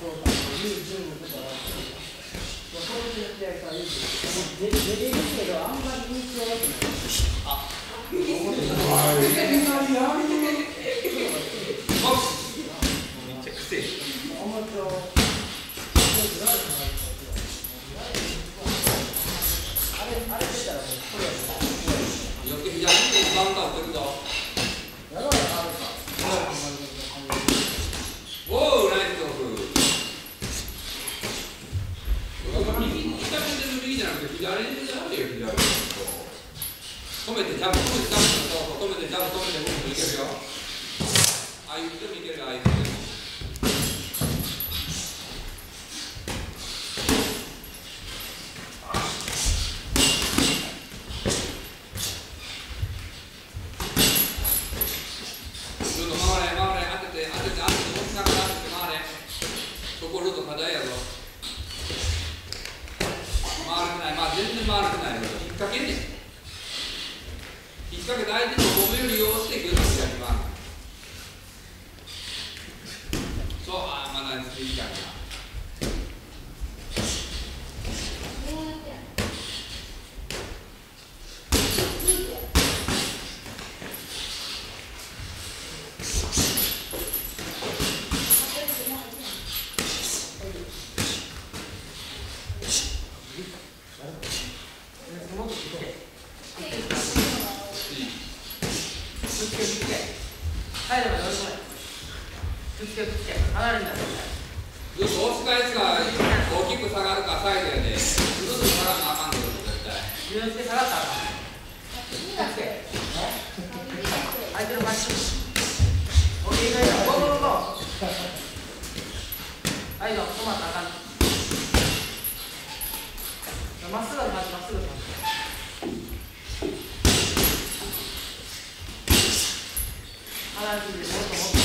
あんまり印象良くない。あ、思ってた。めっちゃくせえ思ってあれ、あれ出たらもうこれや。よく左にバンカー打ってるぞやろうよ、あれか。おおナイスオフ右に下に出る右じゃなくて左に出るよ左止めてジャンプ止めてジャンプ止めてジャンプ止めて僕もいけるよああいう人もいけるああいう人も回れ回れ当てて当てて当てて持ちながら当てて回れ。そこルート課題やぞ。回れてない。まあ全然回れてないよ引っ掛けるねん引っ掛けて相手のゴムより利用してギュッとやりますそうああまだいいからな入ればよろしく。くっつけくっつけ。離れんだよ。ずっと押したやつが大きく下がるかサイドやでずっと下がらなあかんけど絶対自分で下がったらあかん。くっつけ。相手のマッシュ。オッケー、いいよ。ゴーゴーゴー。はい、どう止まったらあかん。まっすぐ。離れてもっともっと。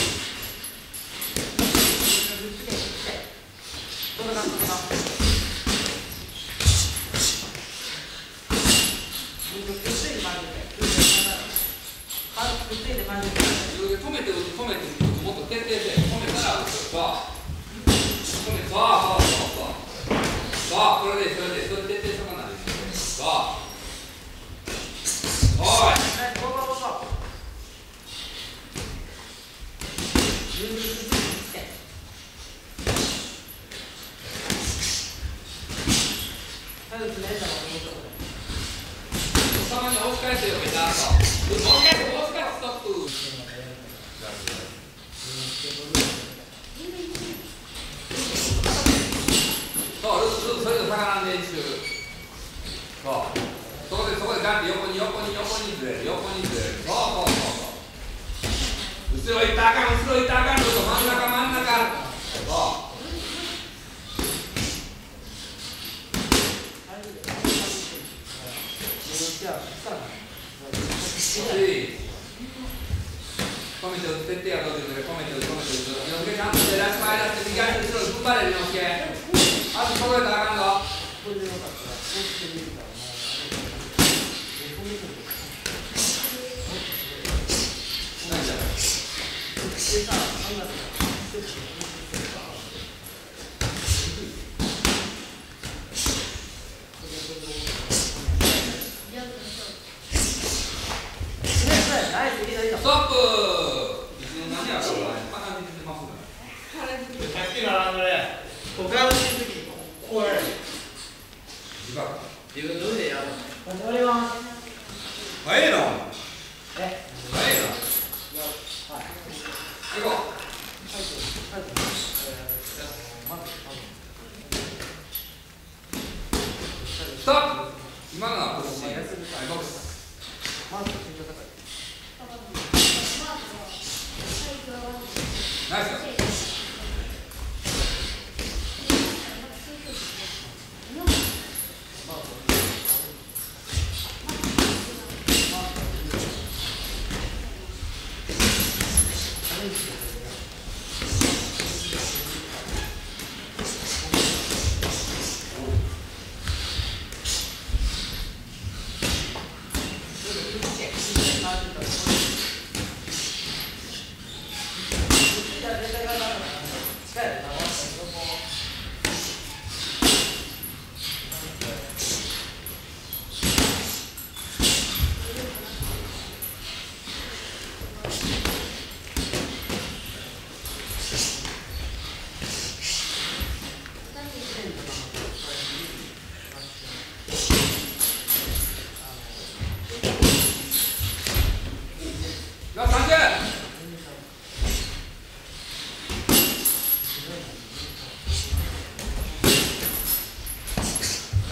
くっつけくっつけ。どうだどうだ。くっついて回ってて。くっついて回ってて。くっついて回ってて。止めて止めてもっと徹底して止めたらそう止めそうそうそうそうそうこれでそれでそれ徹底しとかないそうおいはい、ゴーゴーゴーゴー。ゆっくりくっつけ。最後詰めれたらもうちょっとね。たまに押し返せよペタッと押し返せ押し返せストップそうルーそれと逆らんで練習そうそこでそこでガンって横に横に横にずれる横にずれるそうそうそう。そう後ろ行ったあかん後ろ行ったあかんルート真ん中真ん中そう。止めて打ってってやろう。ということで止めて打つ止めて打つよすけちゃんと出だし前出して右足後ろに踏ん張れるよすけあとそこでたらあかんぞ何じゃストップ何やろお前鼻に出てますねさっきのあのね、股間の時にこうやる。自爆自分の腕やる。俺は、早いなお前え、早いな行こうストップ今のはこっちはいボックスまず身長高い。ナイス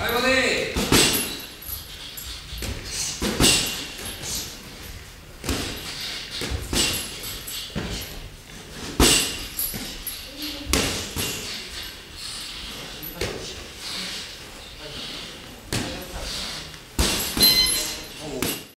はい、に